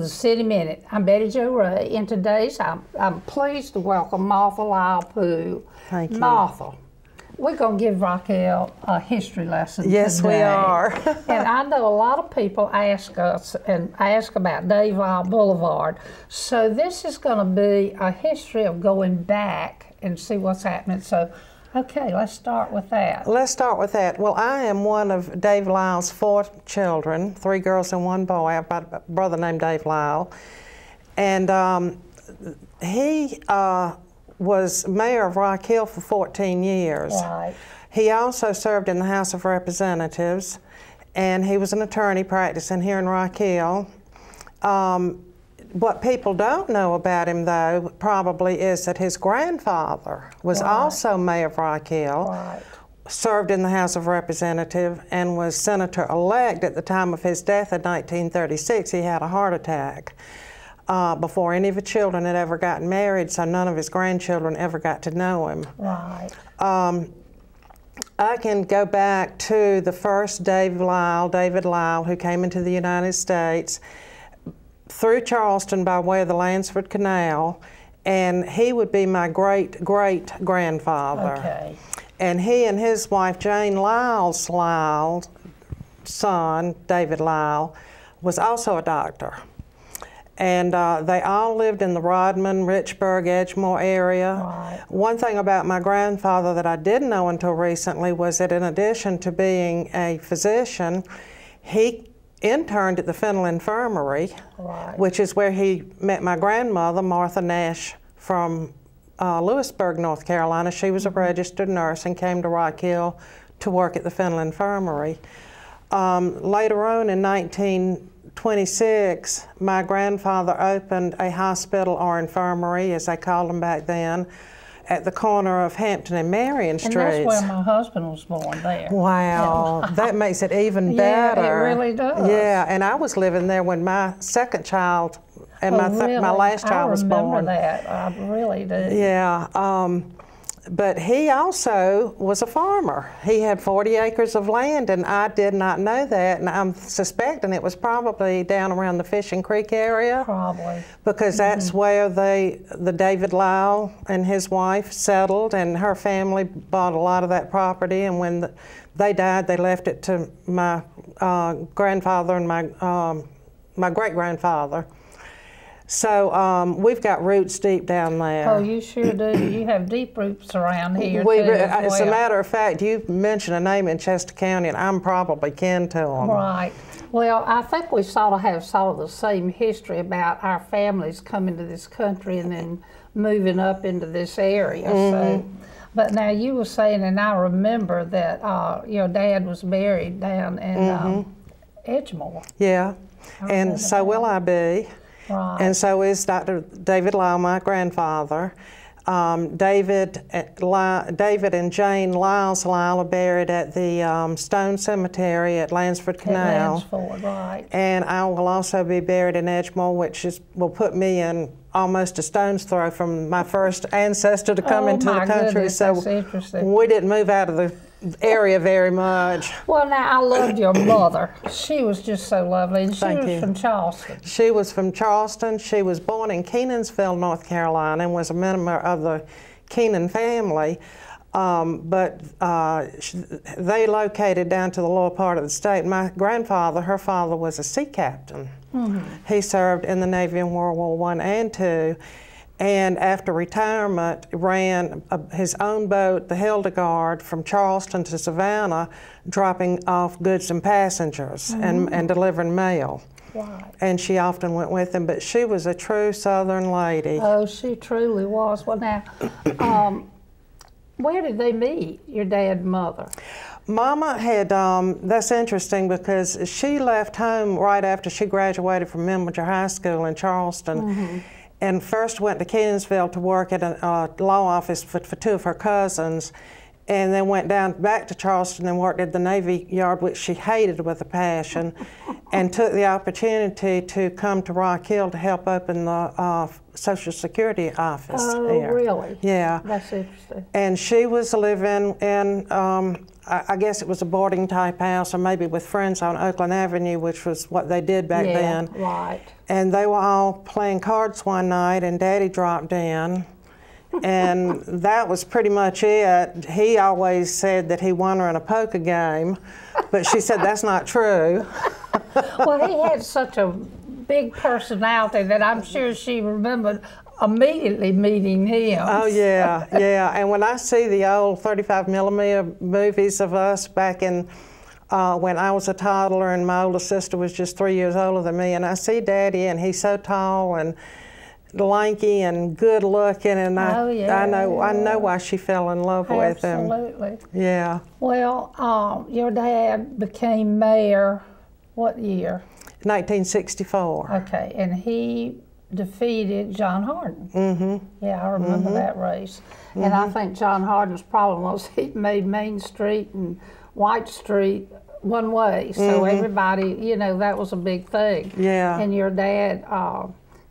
the City Minute. I'm Betty Jo uh, Rhea, and today's I'm, I'm pleased to welcome Martha Lyle Poole. Thank you. Martha, we're going to give Rock Hill a history lesson Yes, today. we are. and I know a lot of people ask us and ask about Dave Lyle Boulevard. So this is going to be a history of going back and see what's happening. So, okay, let's start with that. Let's start with that. Well, I am one of Dave Lyle's four children, three girls and one boy. I've got a brother named Dave Lyle. And um, he uh, was mayor of Rock Hill for 14 years. Right. He also served in the House of Representatives, and he was an attorney practicing here in Rock Hill. Um, what people don't know about him, though, probably is that his grandfather was Right. also mayor of Rock Hill, Right. served in the House of Representatives, and was senator elect at the time of his death in 1936. He had a heart attack. Uh, before any of his children had ever gotten married, so none of his grandchildren ever got to know him. Right. I can go back to the first Dave Lyle, David Lyle, who came into the United States through Charleston by way of the Landsford Canal, and he would be my great great grandfather. Okay. And he and his wife Jane Lyle's Lyle, son David Lyle, was also a doctor. And uh, they all lived in the Rodman, Richburg, Edgemoor area. Right. One thing about my grandfather that I didn't know until recently was that in addition to being a physician, he interned at the Fennell Infirmary, Right. which is where he met my grandmother, Martha Nash, from uh, Louisburg, North Carolina. She was a registered nurse and came to Rock Hill to work at the Fennell Infirmary. Um, later on in 1926, my grandfather opened a hospital or infirmary, as they called them back then, at the corner of Hampton and Marion And that's where my husband was born there. Wow, that makes it even better. Yeah, it really does. Yeah, and I was living there when my second child and my, Oh, my really? last child I was remember born. that. I really do. Yeah, um, but he also was a farmer. He had 40 acres of land, and I did not know that. And I'm suspecting it was probably down around the Fishing Creek area Probably. because that's Mm-hmm. where they, the David Lyle and his wife settled, and her family bought a lot of that property. And when the, they died, they left it to my uh, grandfather and my um, my great grandfather. So um, we've got roots deep down there. Oh, you sure do. You have deep roots around here We, too. as as a matter of fact, you mentioned a name in Chester County, and I'm probably kin to them. Right. Well, I think we sort of have sort of the same history about our families coming to this country and then moving up into this area. Mm-hmm. but now you were saying, and I remember that uh, your dad was buried down in um, Mm-hmm. Edgemoor. Yeah, and so will I be. Right. And so is Dr. David Lyle, my grandfather. Um, David, uh, Lyle, David and Jane Lyles Lyle are buried at the um, Stone Cemetery at Landsford At Canal. Landsford, right. And I will also be buried in Edgemoor, which is, will put me in almost a stone's throw from my first ancestor to come Oh, into the country. goodness, so that's interesting. we didn't move out of the area very much. Well, now I loved your mother. She was just so lovely, and she Thank was you. from Charleston. She was from Charleston. She was born in Kenansville, North Carolina, and was a member of the Keenan family. Um, but uh, they located down to the lower part of the state. My grandfather, her father, was a sea captain. He served in the Navy in World War One and Two, and after retirement, ran his own boat, the Hildegard, from Charleston to Savannah, dropping off goods and passengers and, and delivering mail Right. and she often went with him. But she was a true Southern lady. Oh, she truly was. Well, now, um, where did they meet, your dad and mother? Mama had, um, that's interesting because she left home right after she graduated from Memminger High School in Charleston. And first went to Kenansville to work at a uh, law office for, for two of her cousins, and then went down back to Charleston and worked at the Navy Yard, which she hated with a passion. And took the opportunity to come to Rock Hill to help open the uh, Social Security office Oh, here. really? Yeah. That's interesting. And she was living in, um, I, I guess it was a boarding type house, or maybe with friends on Oakland Avenue, which was what they did back yeah, then. right. And they were all playing cards one night, and Daddy dropped in. and that was pretty much it. He always said that he won her in a poker game, but she said that's not true. well, he had such a big personality that I'm sure she remembered immediately meeting him. Oh yeah, yeah. And when I see the old 35 millimeter movies of us back in uh, when I was a toddler and my older sister was just three years older than me, and I see Daddy and he's so tall and lanky and good looking, and I, Oh, yeah, I know I know why she fell in love with him. Absolutely. Yeah, Well, um, your dad became mayor what year? 1964. Okay, and he defeated John Harden. Mm-hmm. Yeah, I remember that race. And I think John Harden's problem was he made Main Street and White Street one way, so everybody, you know, that was a big thing. Yeah. And your dad uh,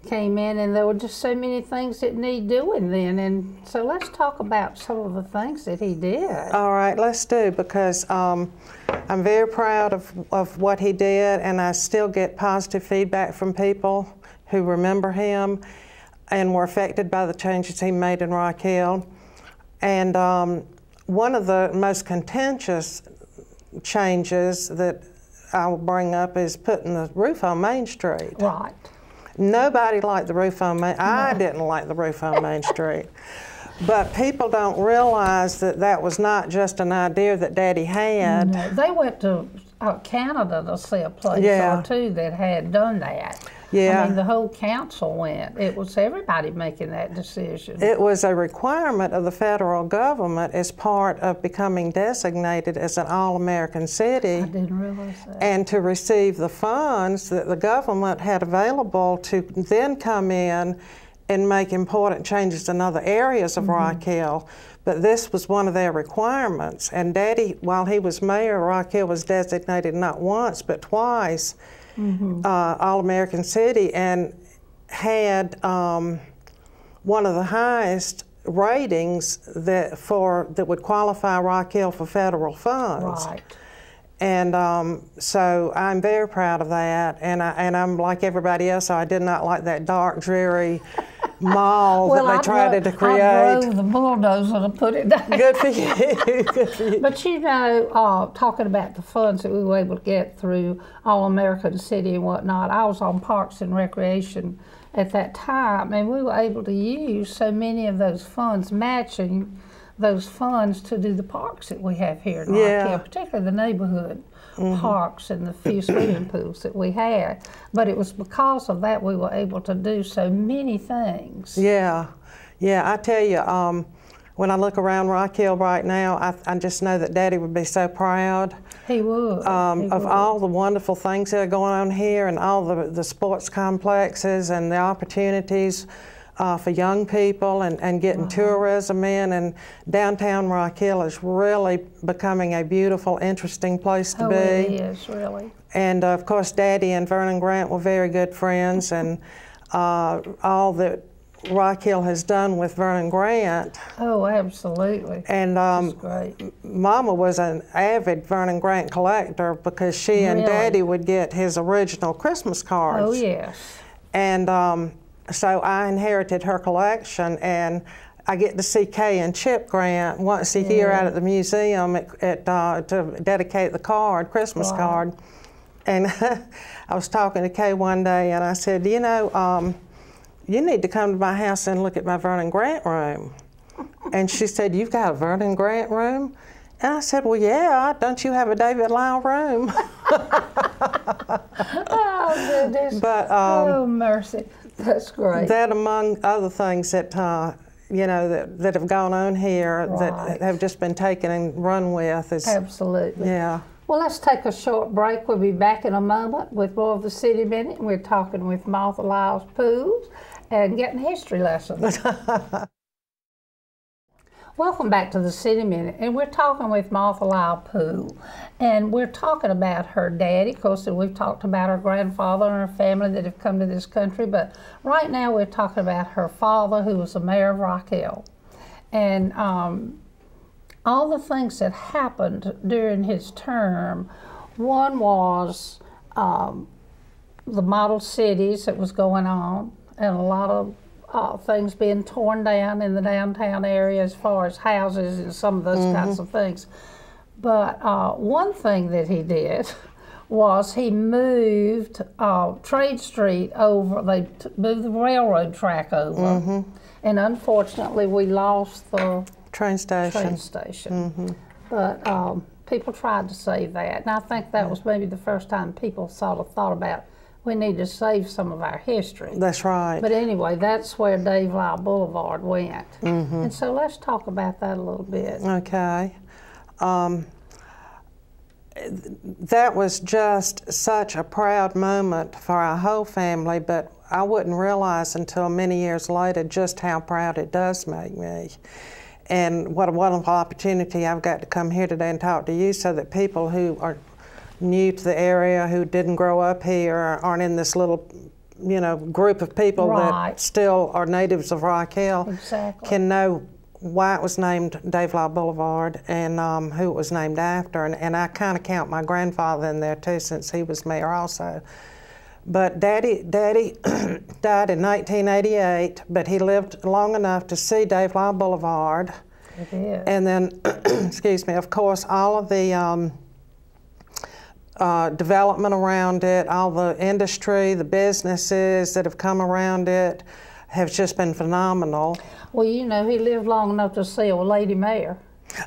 came in, and there were just so many things that need doing then. And so let's talk about some of the things that he did. All right, let's do because um, I'm very proud of, of what he did, and I still get positive feedback from people who remember him and were affected by the changes he made in Rock Hill. And um, one of the most contentious changes that I will bring up is putting the roof on Main Street. Right. Nobody liked the roof on Main. I didn't like the roof on Main Street. But people don't realize that that was not just an idea that Daddy had. No, they went to uh, Canada to see a place Yeah. or two that had done that. Yeah. I mean, the whole council went. It was everybody making that decision. It was a requirement of the federal government as part of becoming designated as an all American city. I didn't realize that. and to receive the funds that the government had available to then come in and make important changes in other areas of Rock Hill. But this was one of their requirements. And Daddy, while he was mayor, Rock Hill was designated not once but twice uh, All American City and had um, one of the highest ratings that for that would qualify Rock Hill for federal funds. right. And um, so I'm very proud of that. And, I, and I'm like everybody else, I did not like that dark, dreary mall that I they tried to I create. drove the bulldozer to put it down. Good for you. Good for you. But you know, uh, talking about the funds that we were able to get through All American City and whatnot, I was on Parks and Recreation at that time, and we were able to use so many of those funds, matching those funds to do the parks that we have here in Yeah. Hill, particularly the neighborhood parks and the few swimming pools that we had. But it was because of that we were able to do so many things. Yeah, yeah. I tell you, um, when I look around Rock Hill right now, I, I just know that Daddy would be so proud He would. um, he of would. all the wonderful things that are going on here and all the, the sports complexes and the opportunities uh, for young people and, and getting tourism in. And downtown Rock Hill is really becoming a beautiful, interesting place to Oh, be. it is, really. And uh, of course, Daddy and Vernon Grant were very good friends, and uh, all that Rock Hill has done with Vernon Grant. Oh, absolutely. And um, great. Mama was an avid Vernon Grant collector because she and Daddy would get his original Christmas cards. Oh, yes. And um, so I inherited her collection, and I get to see Kay and Chip Grant once a year out at the museum at, at, uh, to dedicate the card, Christmas Wow. card. And I was talking to Kay one day, and I said, you know, um, you need to come to my house and look at my Vernon Grant room. And she said, you've got a Vernon Grant room? And I said, well, yeah, don't you have a David Lyle room? Oh, goodness. But um, oh, mercy. That's great. that among other things that uh, you know that, that have gone on here Right. that have just been taken and run with is Absolutely. yeah Well, let's take a short break. We'll be back in a moment with more of the City Minute. We're talking with Martha Lyles Pools and getting history lessons. Welcome back to the City Minute, and we're talking with Martha Lyle Poole, and we're talking about her daddy. Of course, we've talked about her grandfather and her family that have come to this country, but right now we're talking about her father, who was the mayor of Rock Hill, and um, all the things that happened during his term. One was um, the model cities that was going on, and a lot of uh, things being torn down in the downtown area as far as houses and some of those mm-hmm. kinds of things. But uh, one thing that he did was he moved uh, Trade Street over, they t- moved the railroad track over. Mm-hmm. And unfortunately, we lost the train station. Train station. Mm-hmm. But um, people tried to save that. And I think that was maybe the first time people sort of thought about we need to save some of our history. That's right. But anyway, that's where Dave Lyle Boulevard went. Mm-hmm. And so let's talk about that a little bit. Okay. Um, that was just such a proud moment for our whole family, but I wouldn't realize until many years later just how proud it does make me. And what a wonderful opportunity I've got to come here today and talk to you so that people who are new to the area who didn't grow up here aren't in this little you know group of people right. that still are natives of Rock Hill exactly. can know why it was named Dave Lyle Boulevard and um, who it was named after. And, and I kind of count my grandfather in there too since he was mayor also. But Daddy, Daddy died in 1988, but he lived long enough to see Dave Lyle Boulevard. And then, excuse me, of course, all of the um, uh, development around it, all the industry, the businesses that have come around it have just been phenomenal. Well, you know, he lived long enough to see a lady mayor.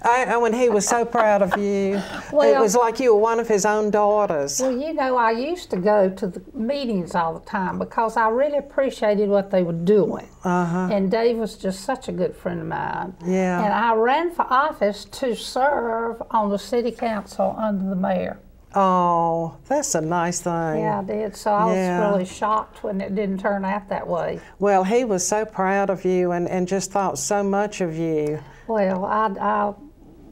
I, I, when he was so proud of you, well, it was like you were one of his own daughters. Well, you know, I used to go to the meetings all the time because I really appreciated what they were doing. Uh-huh. And Dave was just such a good friend of mine. Yeah. And I ran for office to serve on the city council under the mayor. Oh, that's a nice thing. Yeah, I did. So I yeah. was really shocked when it didn't turn out that way. Well, he was so proud of you and, and just thought so much of you. Well, I, I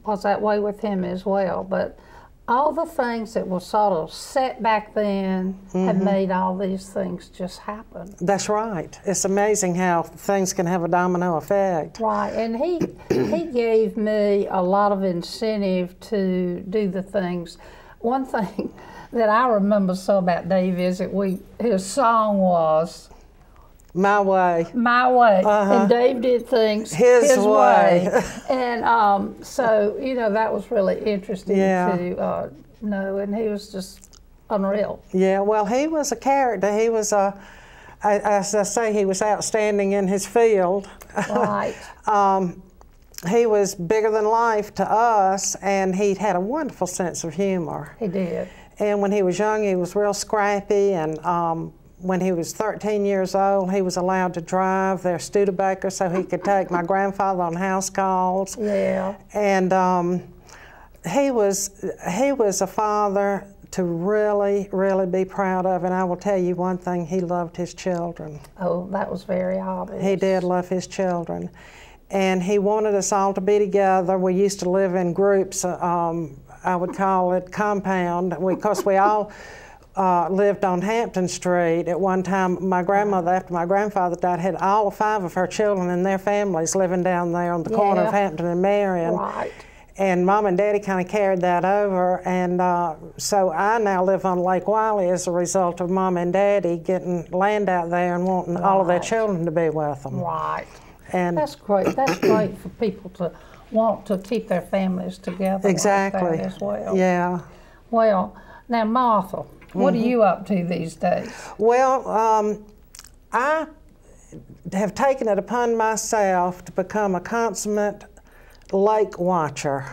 was that way with him as well. But all the things that were sort of set back then mm-hmm. have made all these things just happen. That's right. It's amazing how things can have a domino effect. Right, and he he gave me a lot of incentive to do the things one thing that I remember so about Dave is that we his song was my way. My way. Uh-huh. And Dave did things his, his way. way. and um, so, you know, that was really interesting yeah. to uh, know. And he was just unreal. Yeah, well, he was a character. He was a, as I say, he was outstanding in his field. Right. um, he was bigger than life to us, and he had a wonderful sense of humor. He did. And when he was young, he was real scrappy. And um, when he was 13 years old, he was allowed to drive their Studebaker so he could take my grandfather on house calls. Yeah. And um, he was he was a father to really, really be proud of. And I will tell you one thing: he loved his children. Oh, that was very obvious. He did love his children and he wanted us all to be together. We used to live in groups. Um, I would call it compound because we all uh, lived on Hampton Street. At one time, my grandmother, after my grandfather died, had all five of her children and their families living down there on the yeah. corner of Hampton and Marion. Right. And mom and daddy kind of carried that over, and uh, so I now live on Lake Wylie as a result of mom and daddy getting land out there and wanting right. all of their children to be with them. Right. And that's great. That's great for people to want to keep their families together. Exactly. Like as well. Yeah. Well, now Martha, what mm-hmm. are you up to these days? Well, um, I have taken it upon myself to become a consummate lake watcher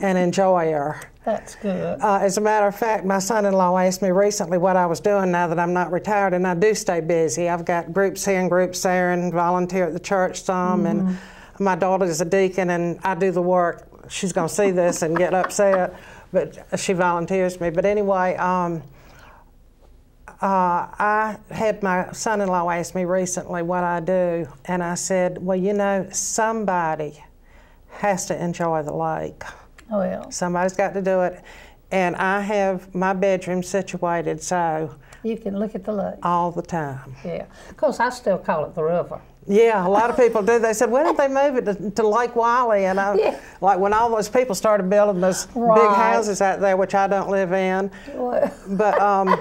and enjoyer. That's good. Uh, as a matter of fact, my son-in-law asked me recently what I was doing now that I'm not retired, and I do stay busy. I've got groups here and groups there, and volunteer at the church some, mm-hmm. and my daughter is a deacon, and I do the work. She's going to see this and get upset, but she volunteers me. But anyway, um, uh, I had my son-in-law ask me recently what I do, and I said, well, you know, somebody has to enjoy the lake. Well, Somebody's got to do it. And I have my bedroom situated so you can look at the lake. all the time. Yeah. Of course, I still call it the river. Yeah, a lot of people do. They said, "Why don't they move it to, to Lake Wylie?" And I, Yeah. like when all those people started building those big houses out there, which I don't live in, Well, but um,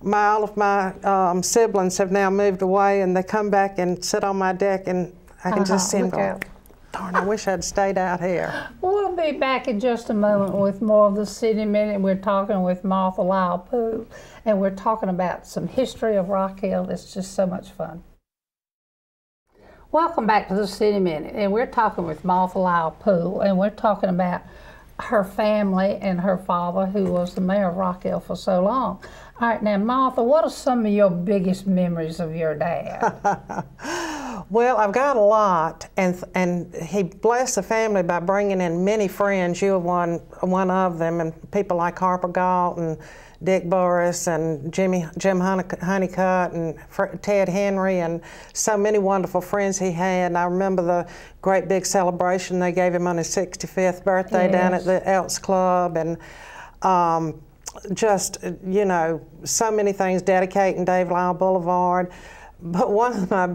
my all of my um, siblings have now moved away, and they come back and sit on my deck, and I can just see them go, out. "Darn, I wish I'd stayed out here." We'll be back in just a moment with more of the City Minute. We're talking with Martha Lyle Poole, and we're talking about some history of Rock Hill. It's just so much fun. Welcome back to the City Minute, and we're talking with Martha Lyle Poole, and we're talking about her family and her father, who was the mayor of Rock Hill for so long. All right, now Martha, what are some of your biggest memories of your dad? Well, I've got a lot, and and he blessed the family by bringing in many friends. You were one one of them, and people like Harper Galt and Dick Burris and Jimmy Jim Honeycutt, and Fr- Ted Henry, and so many wonderful friends he had. And I remember the great big celebration they gave him on his 65th birthday down at the Elks Club, and. Um, just you know so many things dedicating Dave Lyle Boulevard. But one of my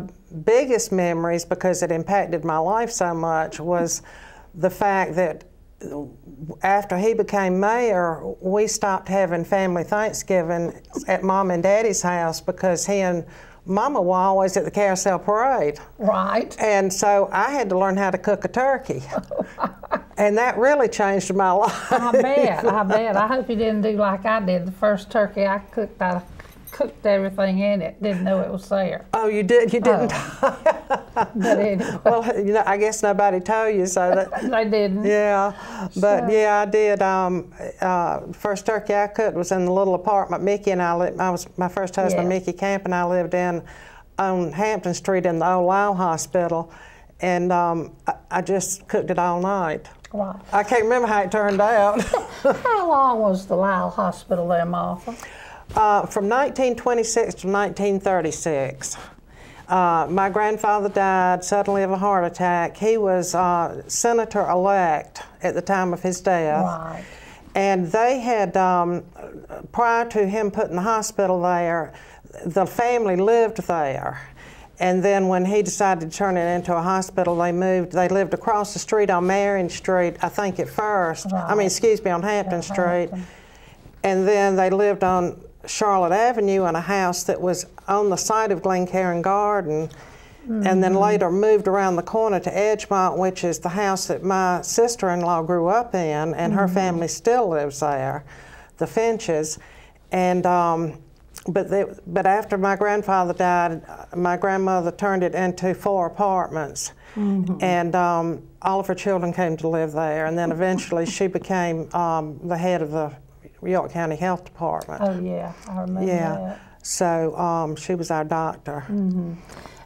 biggest memories because it impacted my life so much was the fact that after he became mayor we stopped having family Thanksgiving at mom and daddy's house because he and mama were always at the carousel parade. Right? and so I had to learn how to cook a turkey and that really changed my life I bet. I bet. I hope you didn't do like I did. The first turkey I cooked, I cooked everything in it. Didn't know it was there. Oh, you did? You didn't? But anyway, well, you know, I guess nobody told you, so that. they didn't. Yeah, but So- yeah, I did. Um, uh, first turkey I cooked was in the little apartment Mickey and I lived. I was my first husband, Yeah. Mickey Camp, and I lived in on Hampton Street in the old Lyle Hospital, and um, I, I just cooked it all night. Right. I can't remember how it turned out. How long was the Lyle Hospital there, Martha? Uh, from 1926 to 1936. Uh, my grandfather died suddenly of a heart attack. He was uh, senator elect at the time of his death. Right. And they had, um, prior to him putting the hospital there, the family lived there. And then when he decided to turn it into a hospital, they moved. They lived across the street on Marion Street, I think at first. I mean, excuse me, on Hampton Street. Hampton. And then they lived on Charlotte Avenue in a house that was on the site of Glencairn Garden. And then later moved around the corner to Edgemont, which is the house that my sister in law grew up in, and her family still lives there, the Finches. And um, but they, but after my grandfather died, my grandmother turned it into four apartments, and um, all of her children came to live there. And then eventually she became um, the head of the York County Health Department. Oh yeah, I remember yeah, that. so um, she was our doctor.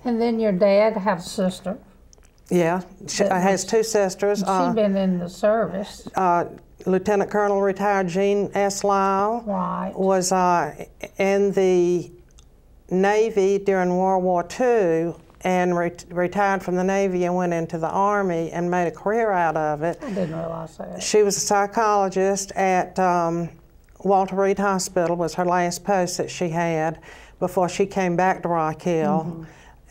And then your dad had a sister. Yeah, she That has two sisters. She'd Uh, been in the service. uh, Lieutenant Colonel retired Jean S. Lyle. Right. was uh, in the Navy during World War II and re- retired from the Navy and went into the Army and made a career out of it. I didn't realize that. She was a psychologist at um, Walter Reed Hospital was her last post that she had before she came back to Rock Hill. Mm-hmm.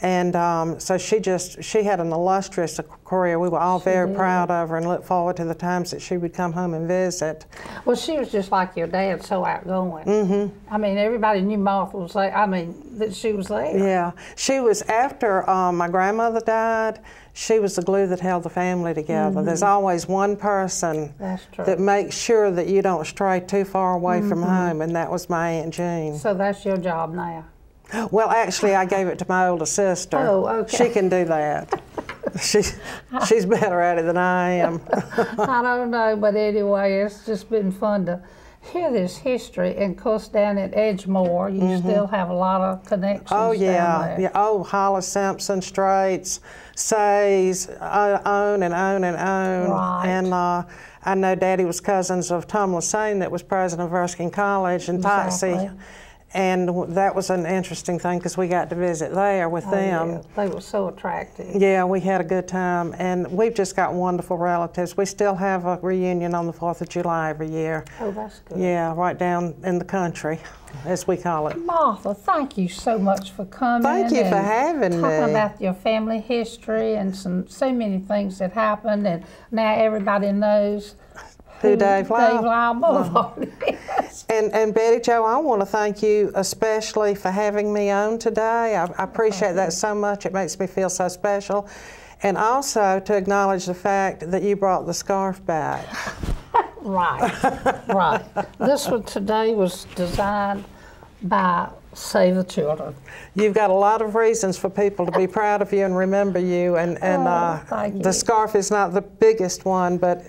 And um, so she just she had an illustrious career. We were all very did. proud of her and looked forward to the times that she would come home and visit. Well, she was just like your dad, so outgoing. Mm-hmm. I mean, everybody knew Martha was there. I mean, that she was there. Yeah, she was after um, my grandmother died. She was the glue that held the family together. There's always one person that makes sure that you don't stray too far away from home, and that was my aunt Jean. So that's your job now. Well, actually, I gave it to my older sister. Oh, okay. She can do that. she, she's better at it than I am. I don't know, but anyway, it's just been fun to hear this history. And of course, down at Edgemoor, you still have a lot of connections. Oh yeah, yeah. Oh, Hollis Simpson, Straits, Says, uh, on and on and on. Right. And uh, I know Daddy was cousins of Tom Lassane, that was president of Erskine College, and Exactly. Totsy. And that was an interesting thing because we got to visit there with Oh, them. yeah, They were so attractive. Yeah, we had a good time, and we've just got wonderful relatives. We still have a reunion on the 4th of July every year. Oh, that's good. Yeah, right down in the country, as we call it. Martha, thank you so much for coming. Thank you for and having talking me. about your family history and some so many things that happened, and now everybody knows Who Dave Lyle- Dave Lyle Boulevard. And, and Betty Jo, I want to thank you especially for having me on today. I, I appreciate that so much. It makes me feel so special. And also to acknowledge the fact that you brought the scarf back. Right, right. This one today was designed by Save the Children. You've got a lot of reasons for people to be proud of you and remember you. And, and Oh, uh, thank you. the scarf is not the biggest one, but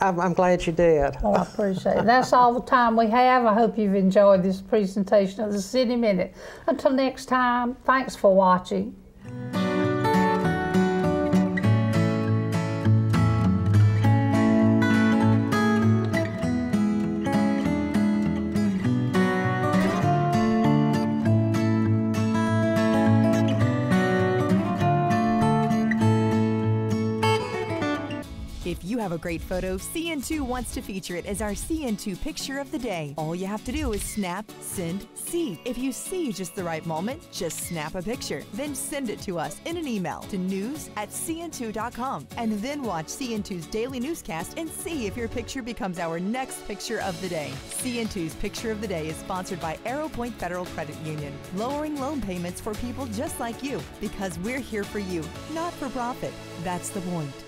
I'm, I'm glad you did. Well, I appreciate it. That's all the time we have. I hope you've enjoyed this presentation of the City Minute. Until next time, thanks for watching. A great photo, CN2 wants to feature it as our CN2 picture of the day. All you have to do is snap, send, see. If you see just the right moment, just snap a picture. Then send it to us in an email to news at cn2.com. And then watch CN2's daily newscast and see if your picture becomes our next picture of the day. CN2's picture of the day is sponsored by Arrowpointe Federal Credit Union, lowering loan payments for people just like you because we're here for you, not for profit. That's the point.